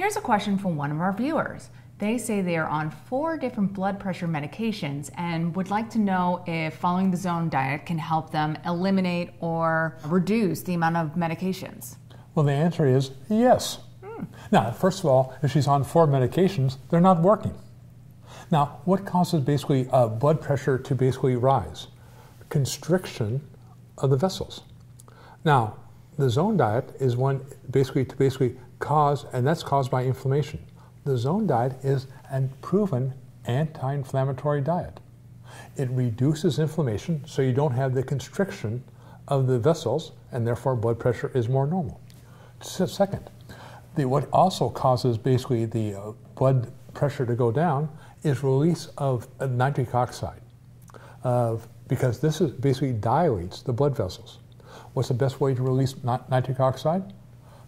Here's a question from one of our viewers. They say they are on four different blood pressure medications and would like to know if following the zone diet can help them eliminate or reduce the amount of medications. Well, the answer is yes. Hmm. Now, first of all, if she's on four medications, they're not working. Now, what causes basically uh, blood pressure to basically rise? Constriction of the vessels. Now, the zone diet is one basically to basically cause, and that's caused by inflammation. The zone diet is a proven anti-inflammatory diet. It reduces inflammation so you don't have the constriction of the vessels and therefore blood pressure is more normal. Second, the, what also causes basically the uh, blood pressure to go down is release of nitric oxide uh, because this is basically dilates the blood vessels. What's the best way to release nitric oxide?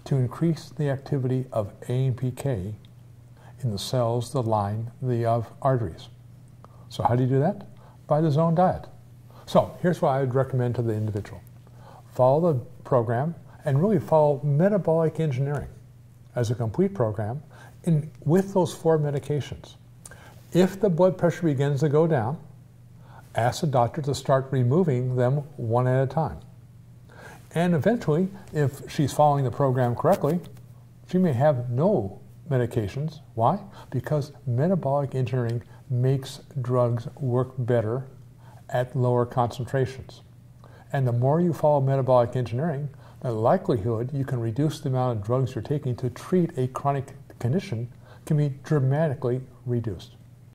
To increase the activity of AMPK in the cells that line the uh, arteries. So how do you do that? By the zone diet. So here's what I would recommend to the individual. Follow the program and really follow metabolic engineering as a complete program in, with those four medications. If the blood pressure begins to go down, ask the doctor to start removing them one at a time. And eventually, if she's following the program correctly, she may have no medications. Why? Because metabolic engineering makes drugs work better at lower concentrations. And the more you follow metabolic engineering, the likelihood you can reduce the amount of drugs you're taking to treat a chronic condition can be dramatically reduced.